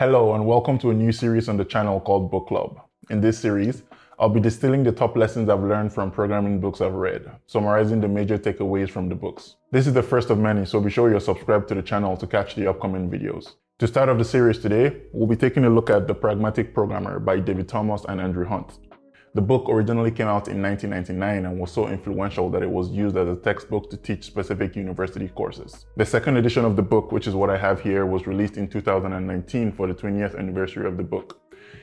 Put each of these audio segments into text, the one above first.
Hello and welcome to a new series on the channel called Book Club. In this series, I'll be distilling the top lessons I've learned from programming books I've read, summarizing the major takeaways from the books. This is the first of many, so be sure you're subscribed to the channel to catch the upcoming videos. To start off the series today, we'll be taking a look at The Pragmatic Programmer by David Thomas and Andrew Hunt. The book originally came out in 1999 and was so influential that it was used as a textbook to teach specific university courses. The second edition of the book, which is what I have here, was released in 2019 for the 20th anniversary of the book.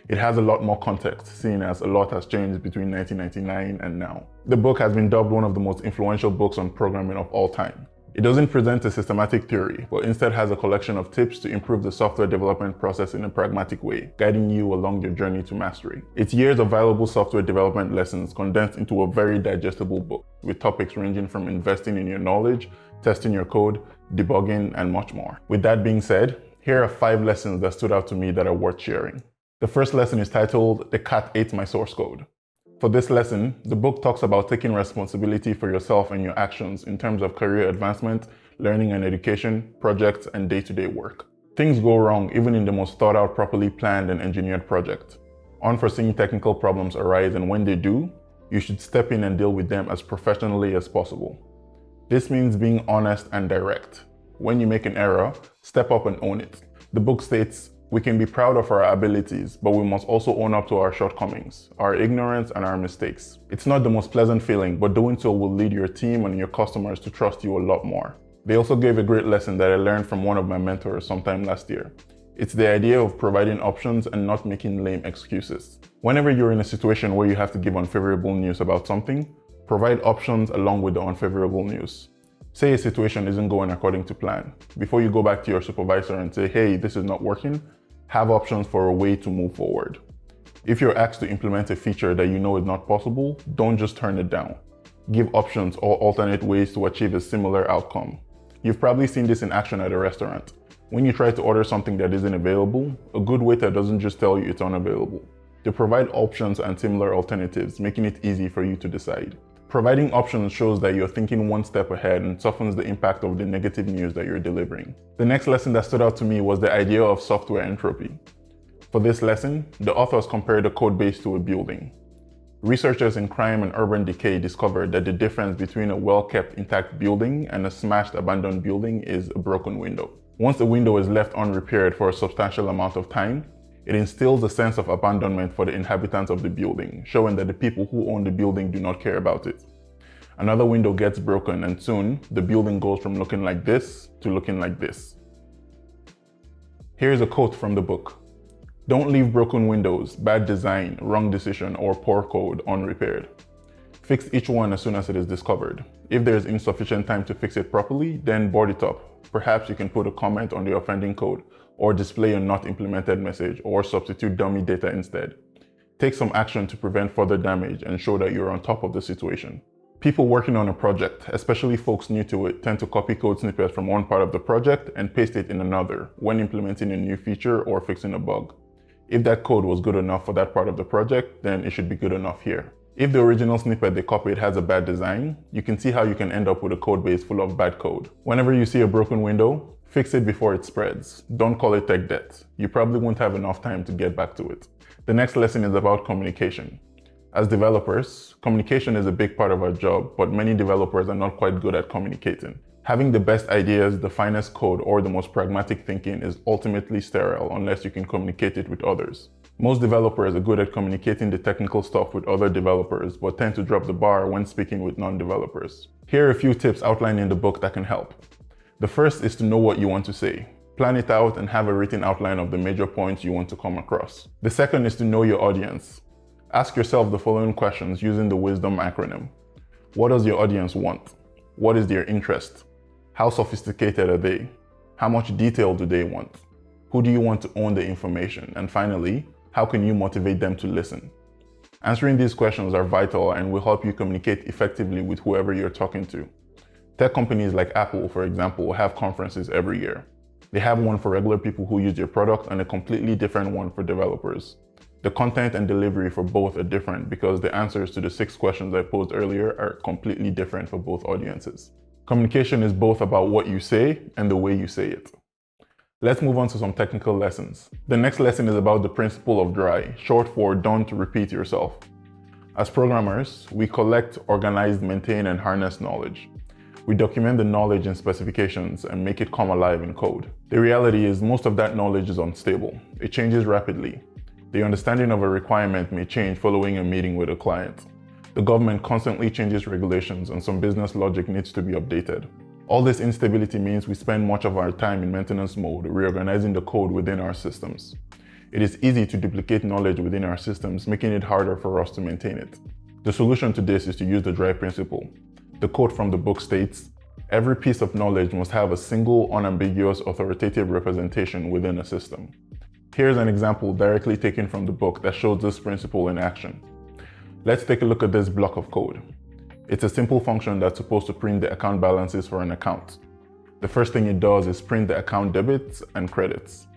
It has a lot more context, seeing as a lot has changed between 1999 and now. The book has been dubbed one of the most influential books on programming of all time. It doesn't present a systematic theory, but instead has a collection of tips to improve the software development process in a pragmatic way, guiding you along your journey to mastery. It's years of valuable software development lessons condensed into a very digestible book, with topics ranging from investing in your knowledge, testing your code, debugging, and much more. With that being said, here are five lessons that stood out to me that are worth sharing. The first lesson is titled The Cat Ate My Source Code. For this lesson, the book talks about taking responsibility for yourself and your actions in terms of career advancement, learning and education, projects, and day to day work. Things go wrong even in the most thought out, properly planned, and engineered project. Unforeseen technical problems arise, and when they do, you should step in and deal with them as professionally as possible. This means being honest and direct. When you make an error, step up and own it. The book states we can be proud of our abilities, but we must also own up to our shortcomings, our ignorance, and our mistakes. It's not the most pleasant feeling, but doing so will lead your team and your customers to trust you a lot more. They also gave a great lesson that I learned from one of my mentors sometime last year. It's the idea of providing options and not making lame excuses. Whenever you're in a situation where you have to give unfavorable news about something, provide options along with the unfavorable news. Say a situation isn't going according to plan. Before you go back to your supervisor and say, hey, this is not working, have options for a way to move forward. If you're asked to implement a feature that you know is not possible, don't just turn it down. Give options or alternate ways to achieve a similar outcome. You've probably seen this in action at a restaurant. When you try to order something that isn't available, a good waiter doesn't just tell you it's unavailable. They provide options and similar alternatives, making it easy for you to decide. Providing options shows that you're thinking one step ahead and softens the impact of the negative news that you're delivering. The next lesson that stood out to me was the idea of software entropy. For this lesson, the authors compared a code base to a building. Researchers in crime and urban decay discovered that the difference between a well-kept intact building and a smashed abandoned building is a broken window. Once a window is left unrepaired for a substantial amount of time, it instills a sense of abandonment for the inhabitants of the building, showing that the people who own the building do not care about it. Another window gets broken and soon the building goes from looking like this to looking like this. Here's a quote from the book. Don't leave broken windows, bad design, wrong decision, or poor code unrepaired. Fix each one as soon as it is discovered. If there is insufficient time to fix it properly, then board it up. Perhaps you can put a comment on the offending code or display a not implemented message or substitute dummy data instead. Take some action to prevent further damage and show that you're on top of the situation. People working on a project, especially folks new to it, tend to copy code snippets from one part of the project and paste it in another when implementing a new feature or fixing a bug. If that code was good enough for that part of the project, then it should be good enough here. If the original snippet they copied has a bad design, you can see how you can end up with a code base full of bad code. Whenever you see a broken window, Fix it before it spreads. Don't call it tech debt. You probably won't have enough time to get back to it. The next lesson is about communication. As developers, communication is a big part of our job, but many developers are not quite good at communicating. Having the best ideas, the finest code, or the most pragmatic thinking is ultimately sterile unless you can communicate it with others. Most developers are good at communicating the technical stuff with other developers, but tend to drop the bar when speaking with non-developers. Here are a few tips outlined in the book that can help. The first is to know what you want to say. Plan it out and have a written outline of the major points you want to come across. The second is to know your audience. Ask yourself the following questions using the WISDOM acronym. What does your audience want? What is their interest? How sophisticated are they? How much detail do they want? Who do you want to own the information? And finally, how can you motivate them to listen? Answering these questions are vital and will help you communicate effectively with whoever you're talking to. Tech companies like Apple, for example, have conferences every year. They have one for regular people who use their product and a completely different one for developers. The content and delivery for both are different because the answers to the six questions I posed earlier are completely different for both audiences. Communication is both about what you say and the way you say it. Let's move on to some technical lessons. The next lesson is about the principle of DRY, short for don't repeat yourself. As programmers, we collect, organize, maintain, and harness knowledge. We document the knowledge and specifications and make it come alive in code. The reality is most of that knowledge is unstable. It changes rapidly. The understanding of a requirement may change following a meeting with a client. The government constantly changes regulations and some business logic needs to be updated. All this instability means we spend much of our time in maintenance mode, reorganizing the code within our systems. It is easy to duplicate knowledge within our systems, making it harder for us to maintain it. The solution to this is to use the DRY principle. The quote from the book states, Every piece of knowledge must have a single, unambiguous, authoritative representation within a system. Here's an example directly taken from the book that shows this principle in action. Let's take a look at this block of code. It's a simple function that's supposed to print the account balances for an account. The first thing it does is print the account debits and credits.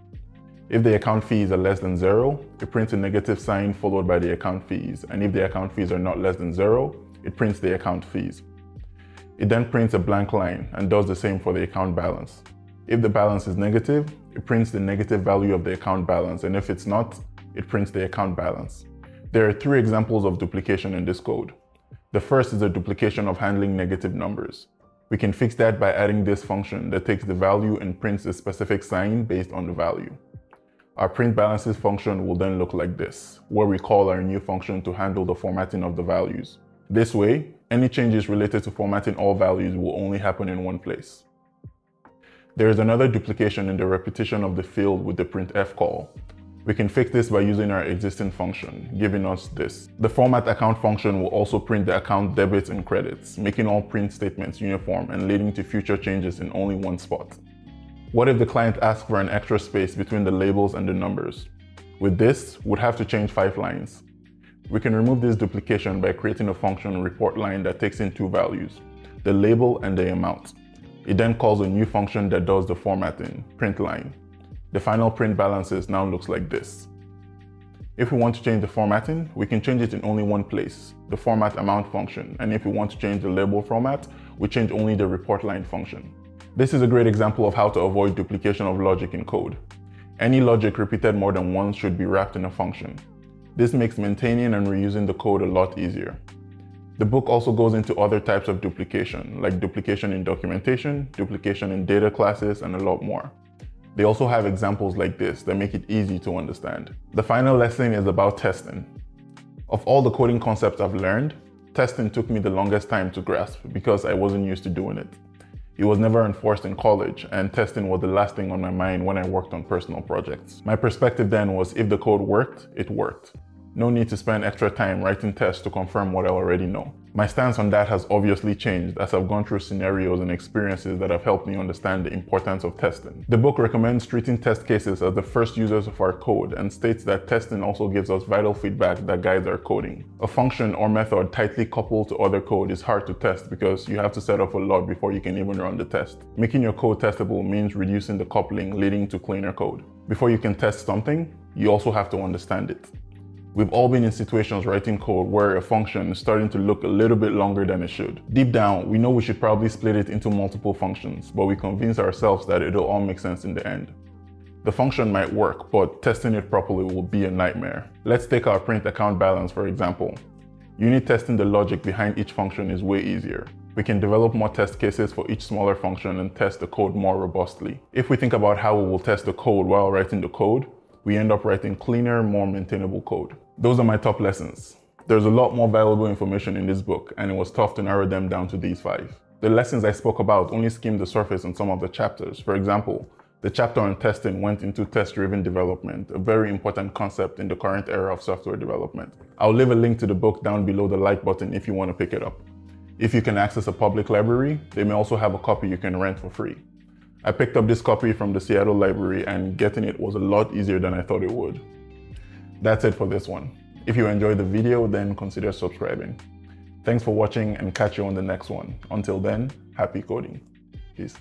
If the account fees are less than zero, it prints a negative sign followed by the account fees. And if the account fees are not less than zero, it prints the account fees. It then prints a blank line and does the same for the account balance. If the balance is negative, it prints the negative value of the account balance. And if it's not, it prints the account balance. There are three examples of duplication in this code. The first is a duplication of handling negative numbers. We can fix that by adding this function that takes the value and prints a specific sign based on the value. Our print balances function will then look like this, where we call our new function to handle the formatting of the values. This way, any changes related to formatting all values will only happen in one place. There is another duplication in the repetition of the field with the printf call, we can fix this by using our existing function, giving us this. The format account function will also print the account debits and credits, making all print statements uniform and leading to future changes in only one spot. What if the client asks for an extra space between the labels and the numbers? With this, we'd have to change five lines. We can remove this duplication by creating a function report line that takes in two values, the label and the amount. It then calls a new function that does the formatting, print line. The final print balances now looks like this. If we want to change the formatting, we can change it in only one place, the format amount function. And if we want to change the label format, we change only the report line function. This is a great example of how to avoid duplication of logic in code. Any logic repeated more than once should be wrapped in a function. This makes maintaining and reusing the code a lot easier. The book also goes into other types of duplication, like duplication in documentation, duplication in data classes, and a lot more. They also have examples like this that make it easy to understand. The final lesson is about testing. Of all the coding concepts I've learned, testing took me the longest time to grasp because I wasn't used to doing it. It was never enforced in college, and testing was the last thing on my mind when I worked on personal projects. My perspective then was if the code worked, it worked. No need to spend extra time writing tests to confirm what I already know. My stance on that has obviously changed as I've gone through scenarios and experiences that have helped me understand the importance of testing. The book recommends treating test cases as the first users of our code and states that testing also gives us vital feedback that guides our coding. A function or method tightly coupled to other code is hard to test because you have to set up a lot before you can even run the test. Making your code testable means reducing the coupling leading to cleaner code. Before you can test something, you also have to understand it. We've all been in situations writing code where a function is starting to look a little bit longer than it should. Deep down, we know we should probably split it into multiple functions, but we convince ourselves that it'll all make sense in the end. The function might work, but testing it properly will be a nightmare. Let's take our print account balance for example. Unit testing the logic behind each function is way easier. We can develop more test cases for each smaller function and test the code more robustly. If we think about how we will test the code while writing the code, we end up writing cleaner, more maintainable code. Those are my top lessons. There's a lot more valuable information in this book, and it was tough to narrow them down to these five. The lessons I spoke about only skimmed the surface in some of the chapters. For example, the chapter on testing went into test-driven development, a very important concept in the current era of software development. I'll leave a link to the book down below the like button if you want to pick it up. If you can access a public library, they may also have a copy you can rent for free. I picked up this copy from the Seattle Library and getting it was a lot easier than I thought it would. That's it for this one. If you enjoyed the video, then consider subscribing. Thanks for watching and catch you on the next one. Until then, happy coding. Peace.